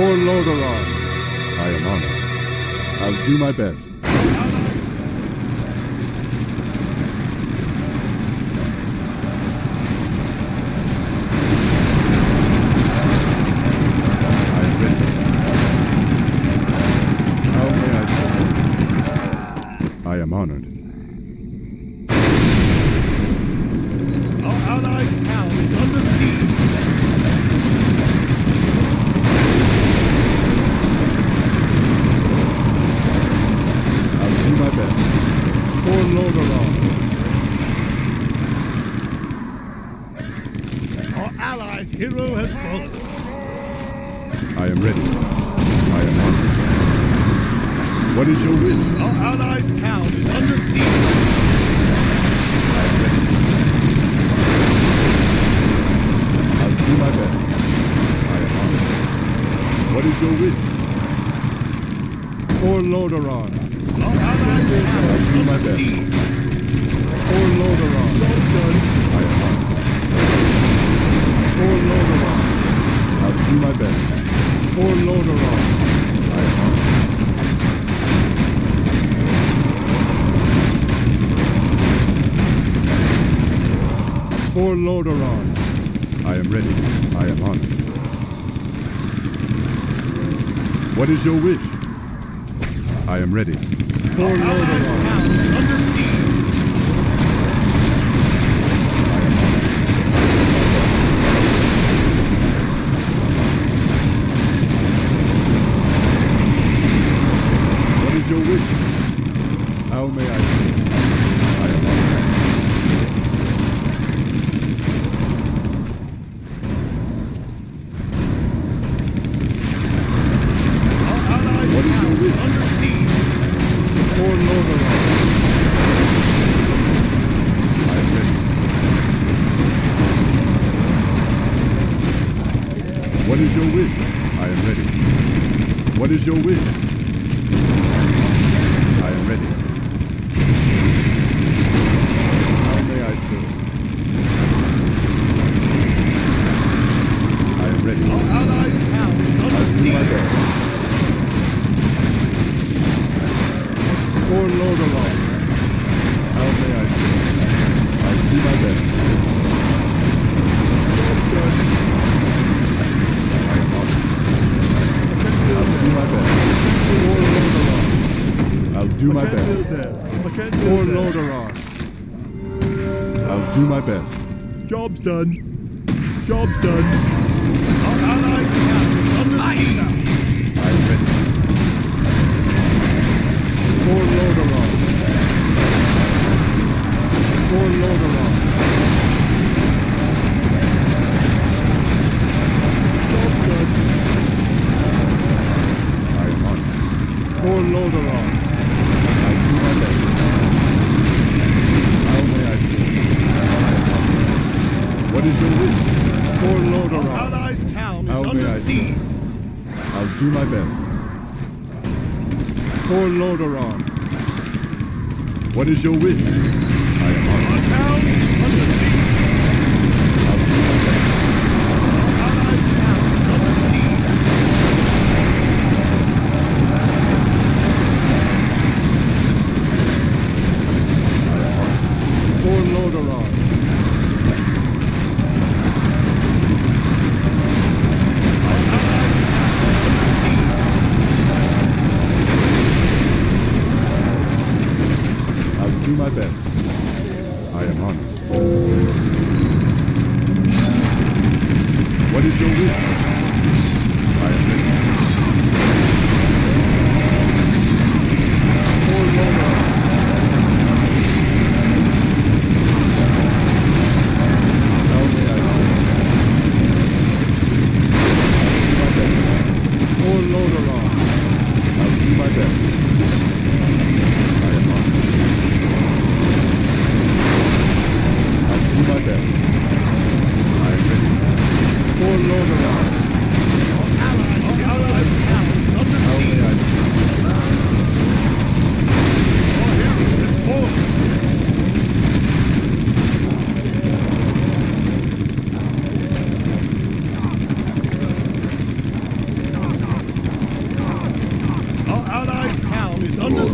For Lordaeron. I am honored. I'll do my best. I am ready. How may I serve? I am honored. Our allied town is under siege. I'll do my best. For Lordaeron. Our allies' hero has fallen. I am ready. I am honored. What is your wish? Our allies' town is under siege. I am ready. I'll do my best. I am honored. What is your wish? For Lordaeron. Our allies' town is under siege. For Lordaeron. Am honored. For Lordaeron. I'll do my best. For Lordaeron. I am. For Lordaeron. I am ready. I am honored. What is your wish? I am ready. For Lordaeron. town is under siege. What is your wish? How may I serve? I am honored. Our allies' What is town your is wish? under siege. For Lordaeron. I am ready. What is your wish? I am ready. What is your wish? I am ready. How may I serve? I am ready. Our allies' town is I'll under do my siege. best. For Lordaeron. How may I serve? I'll do my best. I am honored. I'll do my best. For Lordaeron. I'll do my best. For Lordaeron. I'll do my best. Job's done. Job's done. Our allies' town is under siege. I am ready. For Lordaeron. For Lordaeron. Job done. I am honored. For Lordaeron. I'll do my best. How may I serve? I am honored. What is your wish? For Our Lordaeron. allies' town How is under siege. I'll do my best. For Lordaeron. What is your wish? I am on. Our town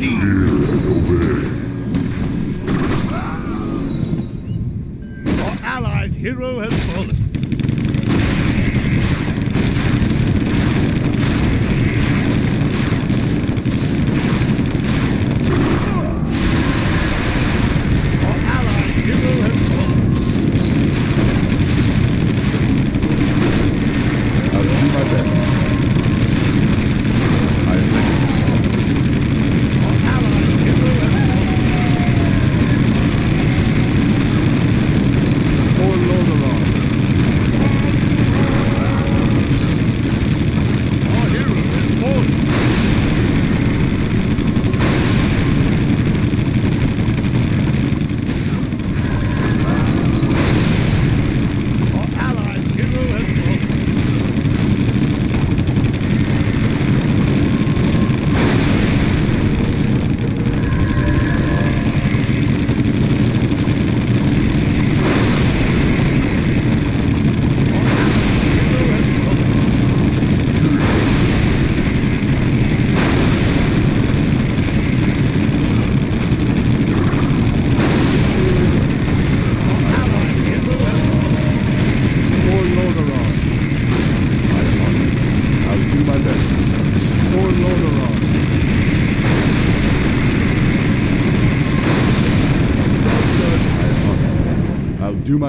Our allies' hero has fallen.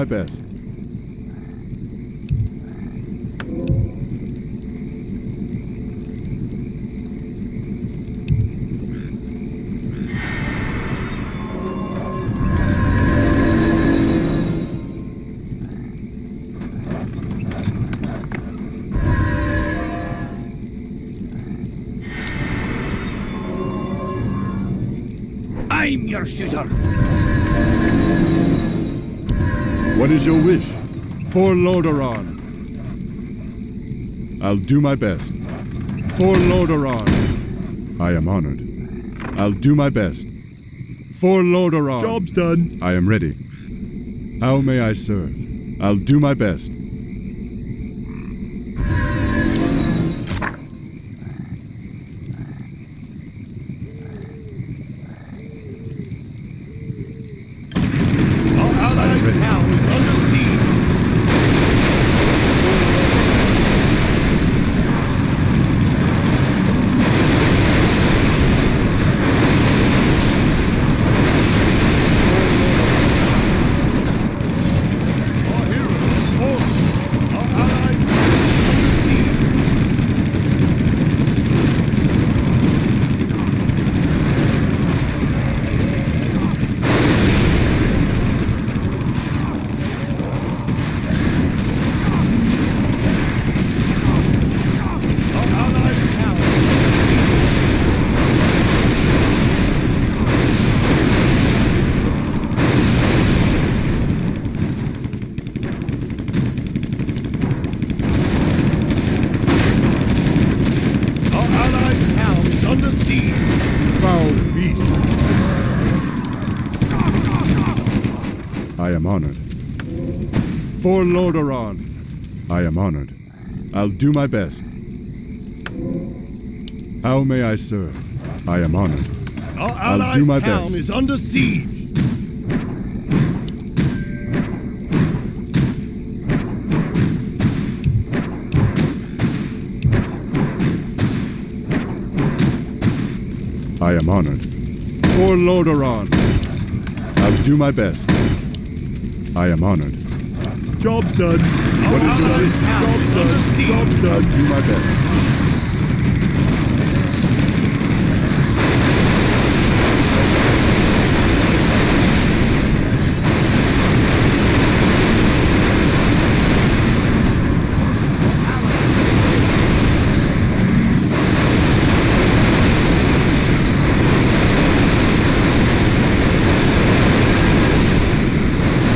My best. I'm your shooter. Is your wish? For Lordaeron. I'll do my best. For Lordaeron. I am honored. I'll do my best. For Lordaeron. Job's done. I am ready. How may I serve? I'll do my best. Our allied ready. town is under siege. Our hero has fallen. Our allied town is under siege. Our allied town is under siege. Our allied town is under siege. Foul beast. I am honored. For Lordaeron. I am honored. I'll do my best. How may I serve? I am honored. Our I'll do my town best. is under siege. I am honored. For Lordaeron. I'll do my best. I am honored. Job's done. Our What is your allied wish? town is under. Job's I'll done. do my best.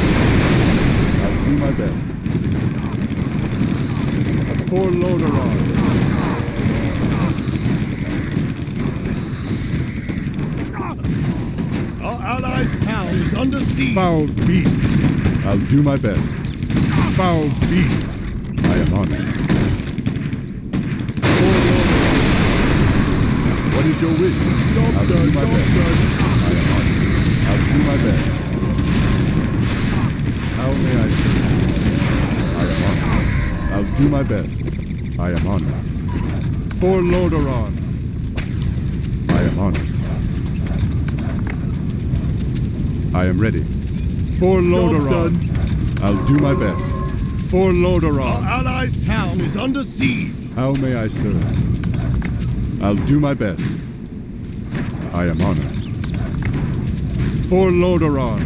I'll do my best. For Lordaeron. Our allied town is under siege. Foul beast. I'll do my best. Foul beast. I am. For Lordaeron. What is your wish? I'll done. do my best. done. I am honored. I'll do my best. How may I serve? honored. I'll do my best. I am honored. For Lordaeron. I am honored. I am ready. For Lordaeron. I'll do my best. For Our Lordaeron. allies' town is under siege. How may I serve? I'll do my best. I am honored. For Lordaeron.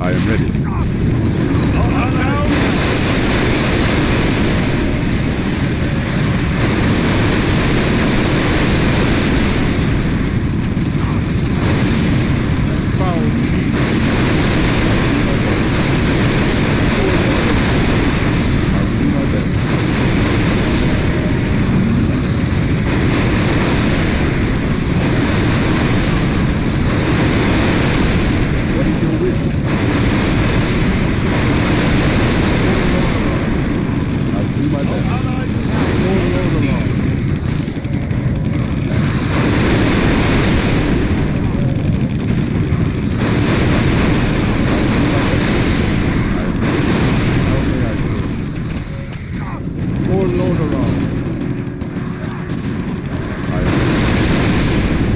I am ready. Our town I'll do my best. What is your wish? I'll do my best. For Lordaeron. How may I serve? For Lordaeron. I am.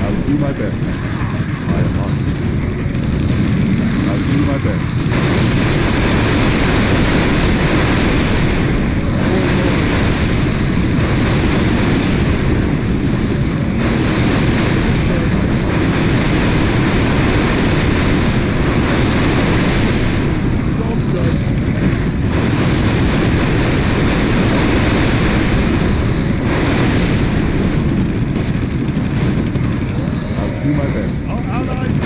I'll do my best. I am honored. I'll do my best. I'll do my best. Our allies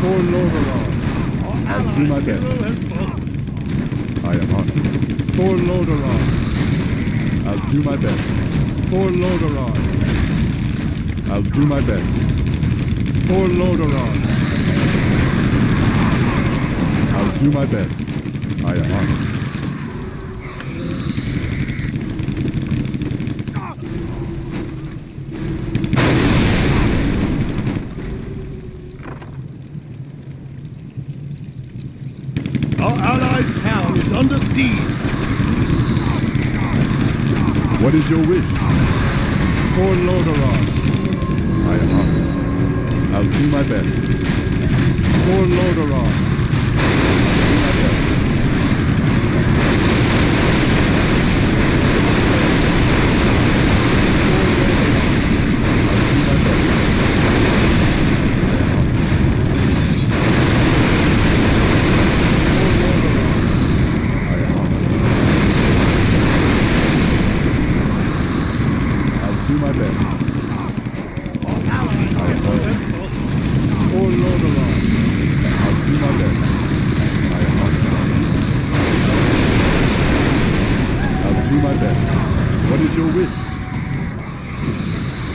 For Lordaeron. I'll do my best. I am honored. For Lordaeron. I'll do my best. For Lordaeron. I'll do my best. For Lordaeron. I'll do my best. I am honored. Our allies' town is under siege. What is your wish? For Lordaeron. I am honored. I'll do my best. For Lordaeron. I'll do my best. I'll do my best. I am honored. I'll do my best. I am honored. For Lordaeron. I'll do my best. I am honored. I'll do my best. What is your wish?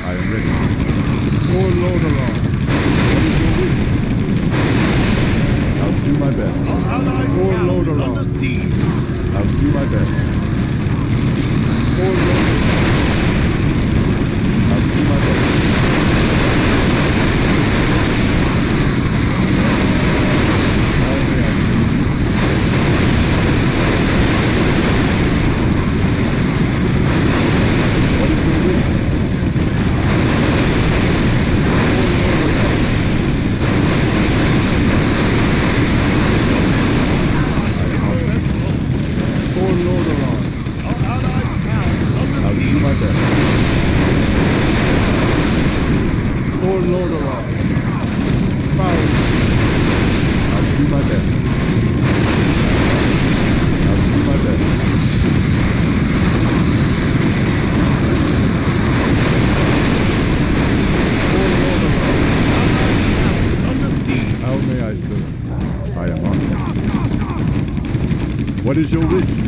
I am ready. For Lordaeron. What is your wish? I'll do my best. Our allies' For town is Lordaeron. under siege. I'll do my best. For Lordaeron. I'll do my best. How may I serve? What is your wish? For Lordaeron. Our allies' town is under I'll do siege. my best. For Lordaeron. Foul. I'll do my best. I'll do my best. How may I serve? I am honored. What is your wish?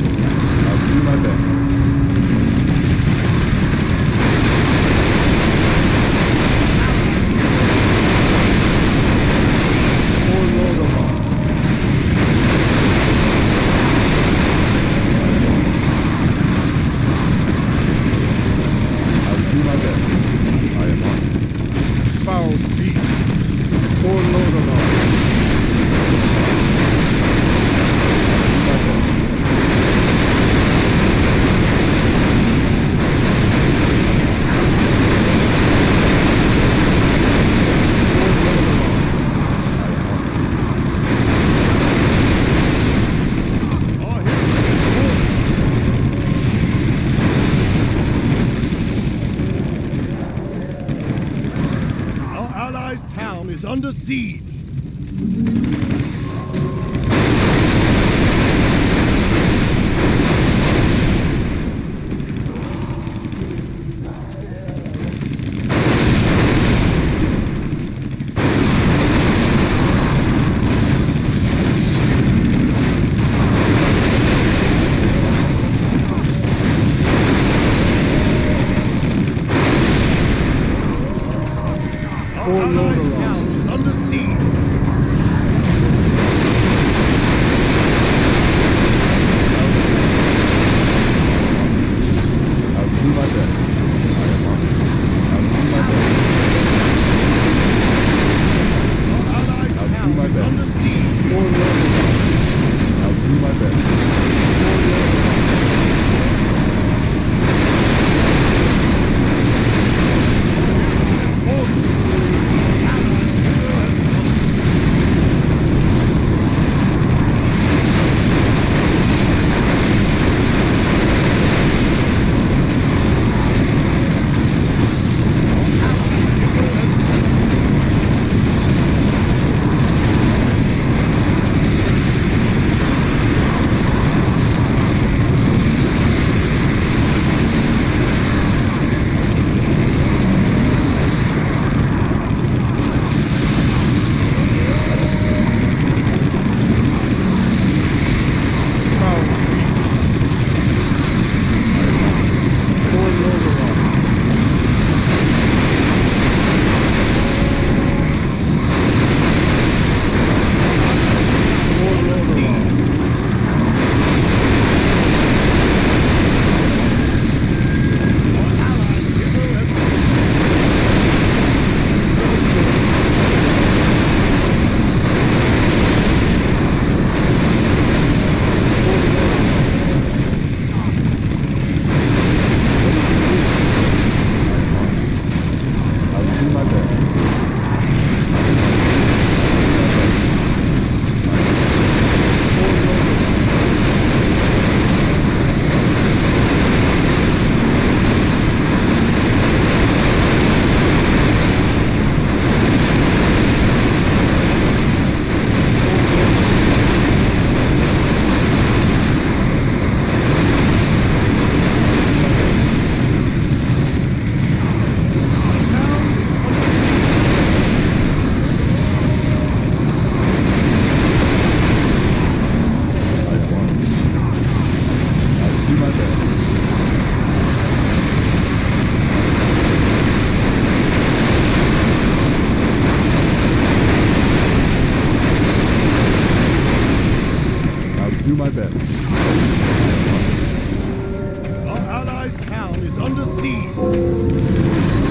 Our allies' town is under siege.